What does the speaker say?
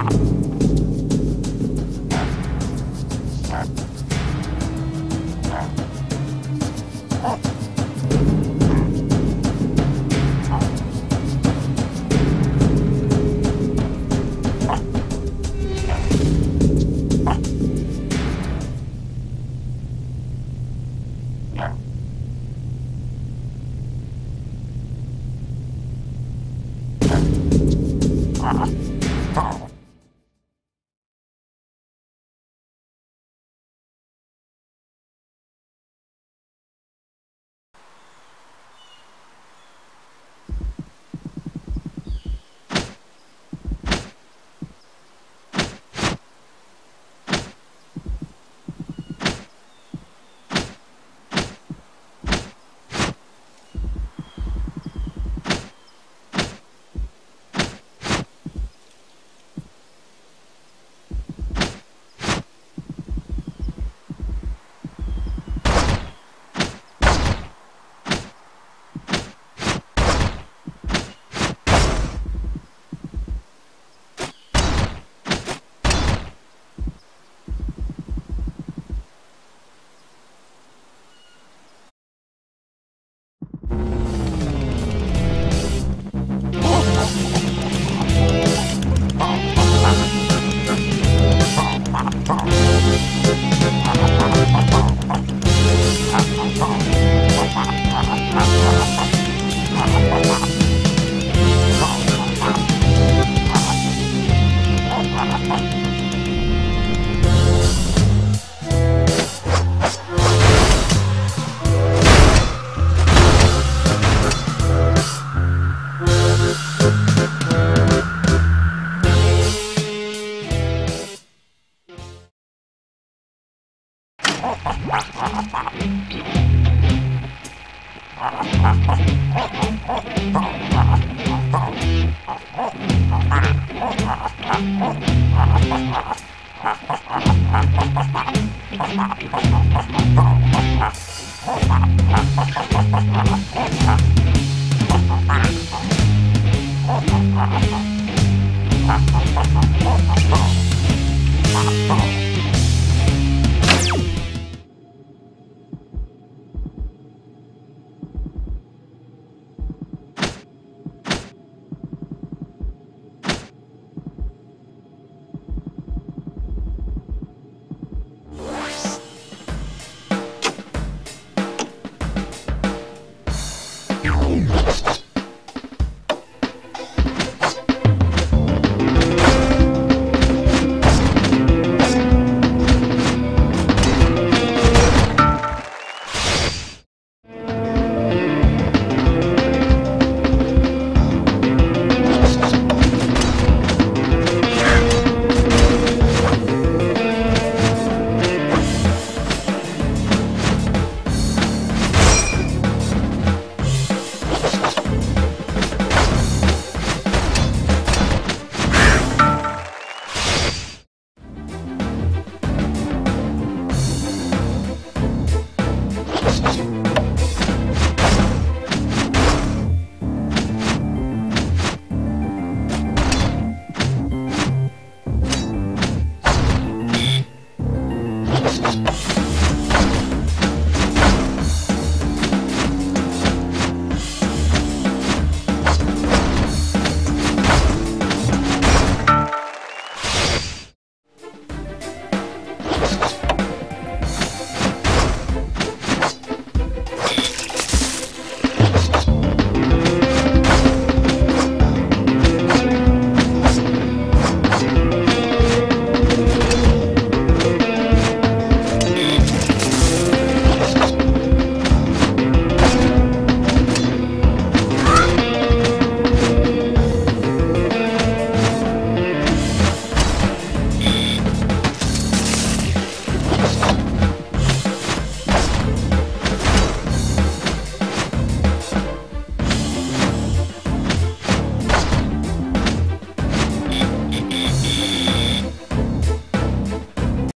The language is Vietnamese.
Ah. Oh. Oh.